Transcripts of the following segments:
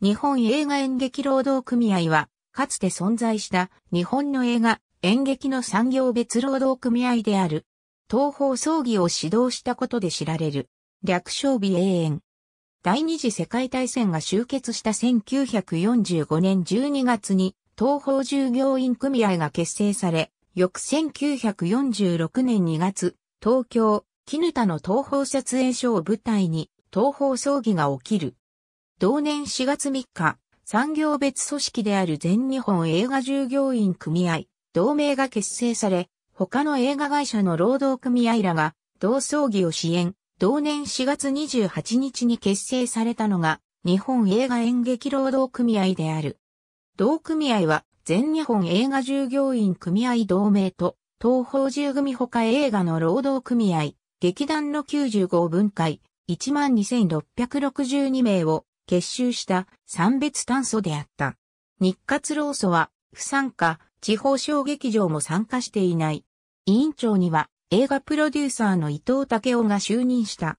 日本映画演劇労働組合は、かつて存在した日本の映画演劇の産業別労働組合である。東方葬儀を指導したことで知られる。略称美永遠。第二次世界大戦が終結した1945年12月に東方従業員組合が結成され、翌1946年2月、東京、絹田の東方撮影所を舞台に東方葬儀が起きる。同年4月3日、産業別組織である全日本映画従業員組合、同盟が結成され、他の映画会社の労働組合らが同葬儀を支援、同年4月28日に結成されたのが日本映画演劇労働組合である。同組合は全日本映画従業員組合同盟と東方十組他映画の労働組合、劇団の95分会、12,662名を結集した三別炭素であった。日活労組は不参加、地方小劇場も参加していない。委員長には映画プロデューサーの伊藤武夫が就任した。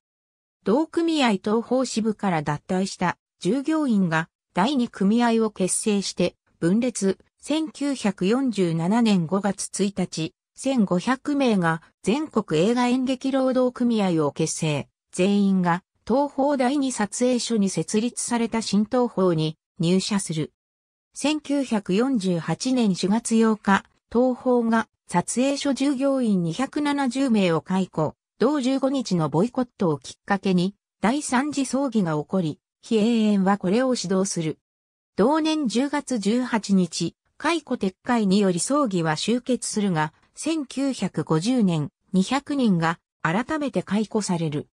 同組合東方支部から脱退した従業員が第二組合を結成して分裂1947年5月1日1500名が全国映画演劇労働組合を結成。全員が東方第二撮影所に設立された新東方に入社する。1948年4月8日、東方が撮影所従業員270名を解雇、同15日のボイコットをきっかけに、第三次葬儀が起こり、非永遠はこれを指導する。同年10月18日、解雇撤回により葬儀は終結するが、1950年200人が改めて解雇される。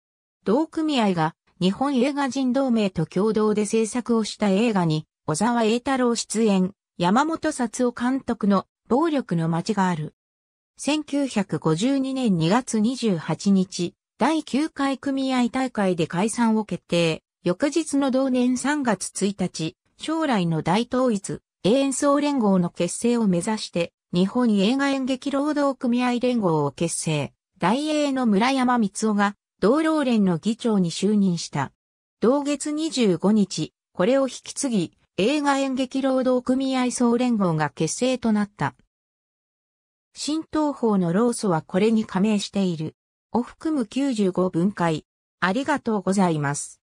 同組合が日本映画人同盟と共同で制作をした映画に、小沢栄太郎出演、山本薩夫監督の暴力の街がある。1952年2月28日、第9回組合大会で解散を決定。翌日の同年3月1日、将来の大統一、永遠総連合の結成を目指して、日本映画演劇労働組合連合を結成。大英の村山光夫が同労連の議長に就任した。同月25日、これを引き継ぎ、映画演劇労働組合総連合が結成となった。新東方の労組はこれに加盟している。を含む95分解。ありがとうございます。